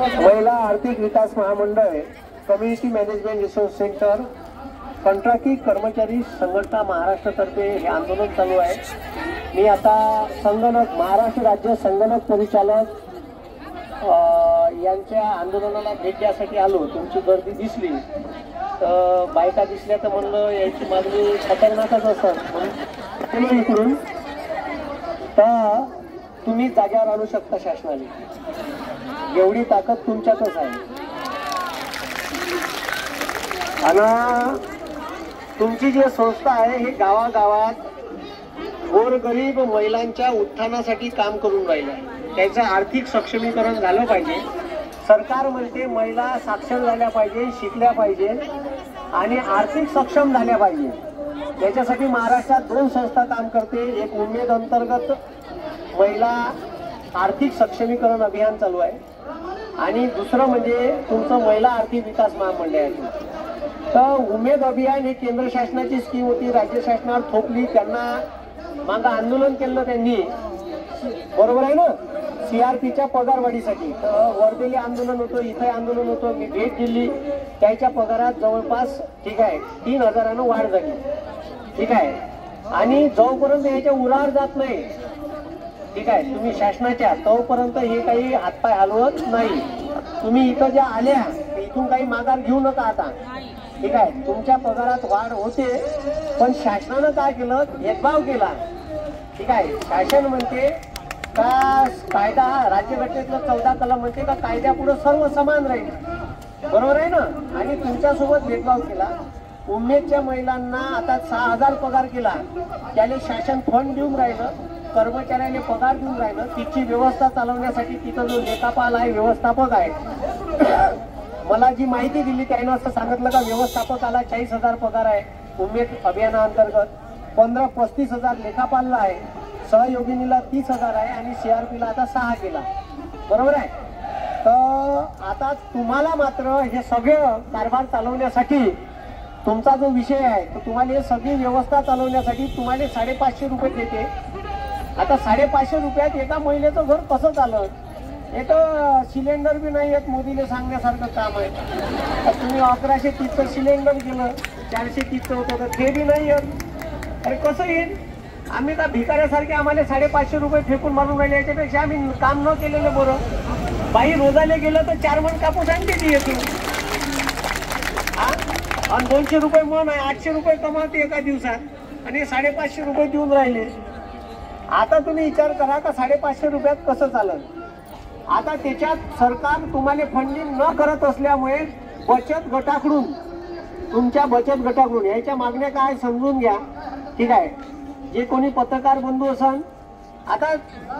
महिला आर्थिक विकास महामंडळ कम्युनिटी मॅनेजमेंट रिसोर्स सेंटर कंत्राटी कर्मचारी संघटना महाराष्ट्रतर्फे हे आंदोलन चालू आहे. मी आता संगणक महाराष्ट्र राज्य संगणक परिचालक यांच्या आंदोलनाला भेट द्यासाठी आलो. तुमची गर्दी दिसली. तर बायका दिसल्या तर म्हणलं याची मागणी खतरनाकच असतात. म्हणून इकडून तर तुम्ही जाग्यावर आणू शकता शासनाने. एवढी ताकद तुमच्यातच आहे. आणि तुमची जी संस्था आहे हे गावागावात गोरगरीब महिलांच्या उत्थानासाठी काम करून राहिलं आहे. त्याचं आर्थिक सक्षमीकरण झालं पाहिजे. सरकार म्हणते महिला साक्षर झाल्या पाहिजे शिकल्या पाहिजे आणि आर्थिक सक्षम झाल्या पाहिजे. याच्यासाठी महाराष्ट्रात दोन संस्था काम करते. एक उमेद अंतर्गत महिला आर्थिक सक्षमीकरण अभियान चालू आहे. आणि दुसरं म्हणजे तुमचं महिला आर्थिक विकास महामंडळाचं. तर उमेद अभियान ही केंद्र शासनाची स्कीम होती. राज्य शासनावर थोपली. त्यांना मागं आंदोलन केलं त्यांनी. बरोबर आहे ना? सीआरपीच्या पगारवाढीसाठी. तर वर्धेली आंदोलन होतं इथे आंदोलन होतं. मी भेट दिली. त्याच्या पगारात जवळपास ठीक आहे तीन हजारानं वाढ झाली. ठीक आहे. आणि जोपर्यंत याच्या उरावर जात नाही ठीक आहे तुम्ही शासनाच्या तोपर्यंत हे काही हातपाय हलवत नाही. तुम्ही इथं ज्या आल्या इथून काही माघार घेऊ नका आता. ठीक आहे तुमच्या पगारात वाढ होते पण शासनानं काय केलं? भेदभाव केला. ठीक आहे शासन म्हणते का कायदा राज्यघटनेतलं चौदा कलम म्हणते का कायद्यापुढे सर्व समान राहील. बरोबर आहे ना? आणि तुमच्यासोबत भेदभाव केला. उमेदच्या महिलांना आता सहा हजार पगार केला. त्याने शासन फंड देऊन राहिलं. कर्मचाऱ्याने पगार देऊन राहिलं तिची व्यवस्था चालवण्यासाठी तिथं जो लेखापाल आहे व्यवस्थापक आहे. मला जी माहिती दिली त्यानं असं सांगितलं का व्यवस्थापकाला चाळीस हजार पगार आहे उमेद अभियानाअंतर्गत पंधरा पस्तीस हजार लेखापालला आहे सहयोगिनीला तीस हजार आहे आणि सीआरपीला आता सहा केला बरोबर आहे? तर आता तुम्हाला मात्र हे सगळं कारभार चालवण्यासाठी तुमचा जो विषय आहे तर तुम्हाला हे सगळी व्यवस्था चालवण्यासाठी तुम्हाला साडेपाचशे रुपये देते. आता साडेपाचशे रुपयात एका महिलेचं घर कसं चालत? एक सिलेंडर बी नाही येत मोदीने सांगण्यासारखं काम आहे. तर तुम्ही अकराशे तीसचं सिलेंडर गेलं चारशे तीसचं होतं तर ते बी नाही येत अरे कसं येईल? आम्ही का भिकाऱ्यासारखे आम्हाला साडेपाचशे रुपये फेकून मारून राहिले? याच्यापेक्षा आम्ही काम न केलेलं बरं. बाई रोजाले गेलं तर चार मन कापूस आणते ती येतो आणि दोनशे रुपये मन आहे आठशे रुपये कमावते एका दिवसात. आणि साडेपाचशे रुपये देऊन राहिले. आता तुम्ही विचार करा का साडेपाचशे रुपयात कसं चालल? आता त्याच्यात सरकार तुम्हाला फंडिंग न करत असल्यामुळे बचत गटाकडून तुमच्या बचत गटाकडून याच्या मागण्या काय समजून घ्या. ठीक आहे? जे कोणी पत्रकार बंधू असन आता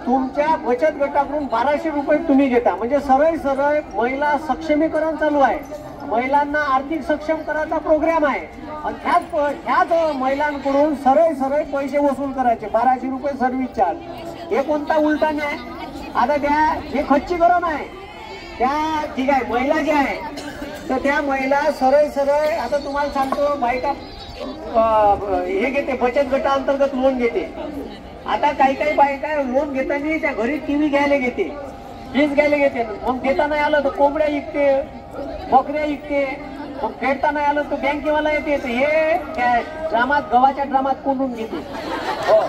तुमच्या बचत गटाकडून बाराशे रुपये तुम्ही घेता. म्हणजे सरळ सरळ महिला सक्षमीकरण चालू आहे. महिलांना आर्थिक सक्षम करायचा प्रोग्राम आहे. ह्याच प- ह्याच महिलांकडून सरळ सरळ पैसे वसूल करायचे. बाराशे रुपये सर्व्हिस चार्ज हे कोणता उलटा नाही आता त्या हे खच्चीकरण आहे. त्या ठीक आहे महिला ज्या आहे तर त्या महिला सरळ सरळ आता तुम्हाला सांगतो बायका हे घेते बचत गटाअंतर्गत लोन घेते. आता काही काही बायका लोन घेताना त्या घरी टीव्ही घ्यायला घेते. फ्रीज घ्यायला घेते. मग देता नाही आलं तर कोंबड्या विकते. बकऱ्या इकते मग फेडता नाही आलं तर बँकेवाला येते हे ड्रामात गव्हाच्या ड्रामात कोंडून घेते. हो.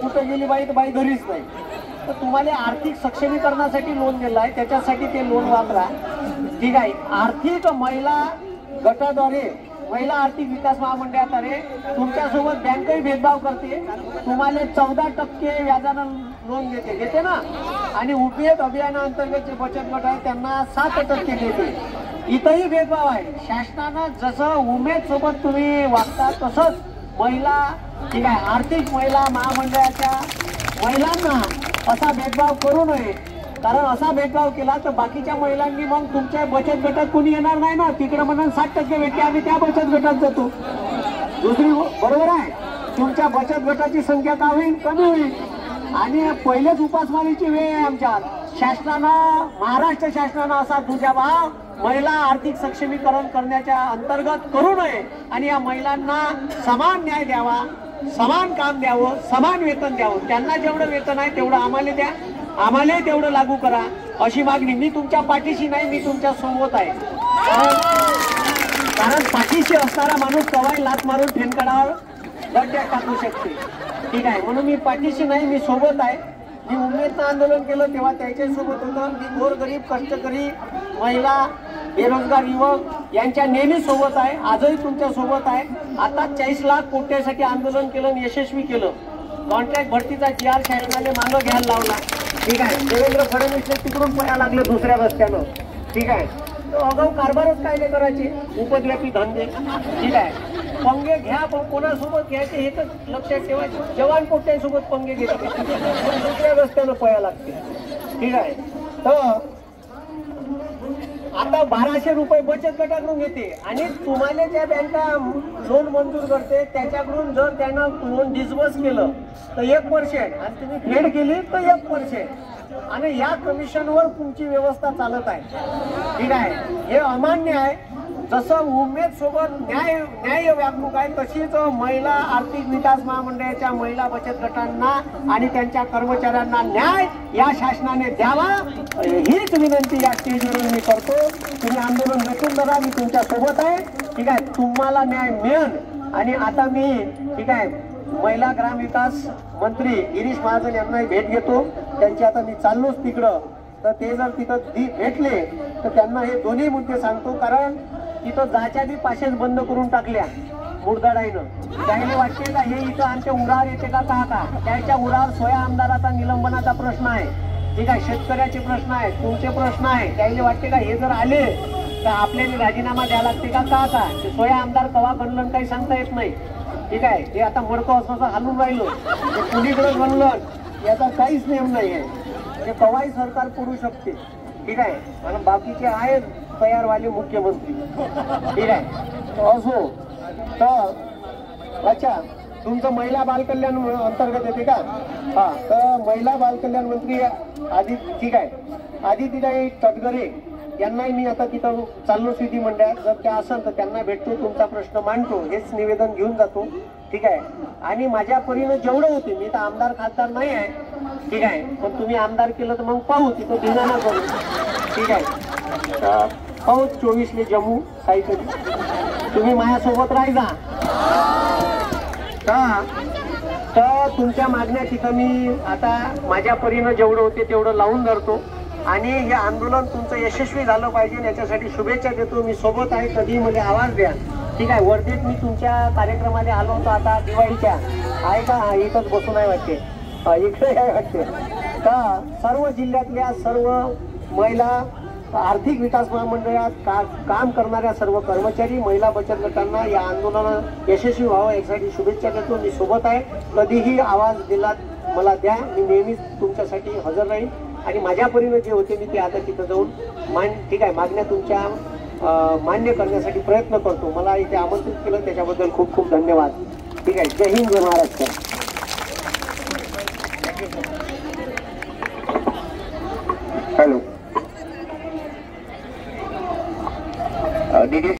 कुठं गेली बाई तर बाई घरीच नाही. तर तुम्हाला आर्थिक सक्षमीकरणासाठी लोन दिलं आहे त्याच्यासाठी ते लोन वापरा. ठीक आहे. आर्थिक महिला गटाद्वारे महिला आर्थिक विकास महामंडळाद्वारे तुमच्यासोबत बँकही भेदभाव करते. तुम्हाला चौदा टक्के व्याजानं लोन देते देते ना? आणि उपयोग अभियानाअंतर्गत जे बचत गट आहे त्यांना सात टक्के देते. इथंही भेदभाव आहे. शासनानं जसं उमेद सोबत तुम्ही वागता तसंच महिला ठीक आहे आर्थिक महिला महामंडळाच्या महिलांना असा भेदभाव करू नये. कारण असा भेदभाव केला तर बाकीच्या महिलांनी मग तुमच्या बचत गटात कुणी येणार नाही ना? तिकडे म्हणून साठ टक्के भेटते आम्ही त्या बचत गटात जातो. दुसरी बरोबर आहे. तुमच्या बचत गटाची संख्या का होईल कमी होईल. आणि पहिलेच उपासमारीची वेळ आहे आमच्या शासनानं महाराष्ट्र शासनानं असा तुझ्या भाव महिला आर्थिक सक्षमीकरण करण्याच्या अंतर्गत करू नये आणि या महिलांना समान न्याय द्यावा समान काम द्यावं समान वेतन द्यावं. त्यांना जेवढं वेतन आहे तेवढं आम्हाला द्या. आम्हालाही तेवढं लागू करा. अशी मागणी मी तुमच्या पाठीशी नाही मी तुमच्यासोबत आहे. कारण पाठीशी असणारा माणूस कवाय लात मारून ठेणकडावर गड्ड्यात टाकू शकते. ठीक आहे म्हणून मी पाठीशी नाही मी सोबत आहे. मी उमेदनं आंदोलन केलं तेव्हा त्याच्यासोबत होतं. मी गोरगरीब कष्टकरी महिला बेरोजगार युवक यांच्या नेहमी सोबत आहे आजही तुमच्यासोबत आहे. आता चाळीस लाख कोट्यासाठी आंदोलन केलं आणि यशस्वी केलं. कॉन्ट्रॅक्ट भरतीचा जी आर शासनाने मागं घ्यायला लावला. ठीक आहे. देवेंद्र फडणवीसने तिकडून पळा लागले दुसऱ्या रस्त्यानं. ठीक आहे. तो अगाऊ कारभारच कायदे करायचे? उपद्व्यापी धंदे. ठीक आहे. पंगे घ्या पण कोणासोबत घ्यायचे हे तर लक्षात ठेवायचे. जवान कोट्यांसोबत पंगे घेतले. दुसऱ्या रस्त्यानं पळायला लागते ठीक आहे. तर आता बाराशे रुपये बचत गटाकडून घेते. आणि तुम्हाला ज्या बँका लोन मंजूर करते त्याच्याकडून जर त्यानं लोन डिस्बर्स केलं तर एक पर्सेंट आणि तुम्ही फेड केली तर एक पर्सेंट आणि या कमिशनवर तुमची व्यवस्था चालत आहे. ठीक आहे? हे अमान्य आहे. जसं उमेद सोबत न्याय न्याय वागणूक आहे तशीच महिला आर्थिक विकास महामंडळाच्या महिला बचत गटांना आणि त्यांच्या कर्मचाऱ्यांना न्याय या शासनाने द्यावा. हीच विनंती या स्टेजवरून मी करतो. तुम्ही आंदोलन भेटून धरा मी तुमच्यासोबत आहे. ठीक आहे तुम्हाला न्याय मिळेल. आणि आता मी ठीक आहे महिला ग्रामविकास मंत्री गिरीश महाजन यांनाही भेट घेतो. त्यांची आता मी चाललोच तिकडं. तर ते जर तिथं भेटले तर त्यांना हे दोन्ही मुद्दे सांगतो. कारण तिथं जायच्या आधी पाशेच बंद करून टाकल्या मुरदाडाईनं त्याने वाटते का हे इथं आमच्या उरावर येते का का का? त्याच्या उरावर सोया आमदाराचा निलंबनाचा प्रश्न आहे. ठीक आहे शेतकऱ्याचे प्रश्न आहेत तुमचे प्रश्न आहे. त्याने वाटते का हे जर आले तर आपल्याला राजीनामा द्यावा लागते का का का? ते आमदार कवा बनलं काही सांगता येत नाही. ठीक आहे ते आता मडकं असं हलून हालून राहिलो. ते कुणीकडे बनलं याचा काहीच नियम नाही आहे ते कवाही सरकार करू शकते. ठीक आहे आणि बाकीचे आहेत. तयारवाले मुख्यमंत्री ठीक आहे? असो तर अच्छा तुमचं महिला बालकल्याण अंतर्गत येते का? हा तर महिला बालकल्याण मंत्री आधी ठीक आहे. आदितीताई तटगरे यांनाही मी आता तिथं चाललो स्थिती मंडळात. जर त्या असेल तर त्यांना भेटतो तुमचा प्रश्न मांडतो. हेच निवेदन घेऊन जातो. ठीक आहे? आणि माझ्या परीनं जेवढं होते मी तर आमदार खासदार नाही आहे. ठीक आहे? पण तुम्ही आमदार केलं तर मग पाहू तिथं धिंगाणा करू. ठीक आहे? हो चोवीसले जम्मू काहीतरी. तुम्ही माझ्यासोबत राहायचा का? तर तुमच्या मागण्या तिथं मी आता माझ्या परीनं जेवढं होते तेवढं लावून धरतो. आणि हे आंदोलन तुमचं यशस्वी झालं पाहिजे याच्यासाठी शुभेच्छा देतो. मी सोबत आहे कधी मला आवाज द्या. ठीक आहे वर्धेत मी तुमच्या कार्यक्रमाला आलो होतो आता दिवाळीच्या. आहे का? इथंच बसून आहे वाटते. इकडे आहे वाटते. का सर्व जिल्ह्यातल्या सर्व महिला आर्थिक विकास महामंडळात का काम करणाऱ्या सर्व कर्मचारी महिला बचत गटांना या आंदोलनात यशस्वी व्हावं यासाठी शुभेच्छा देतो. मी सोबत आहे. कधीही आवाज दिला मला द्या. मी नेहमीच तुमच्यासाठी हजर राहील आणि माझ्या परीने जे होते मी ते आता तिथं जाऊन मान ठीक आहे मागण्या तुमच्या मान्य करण्यासाठी प्रयत्न करतो. मला इथे आमंत्रित केलं त्याच्याबद्दल खूप खूप धन्यवाद. ठीक आहे जय हिंद जय महाराष्ट्र. हॅलो.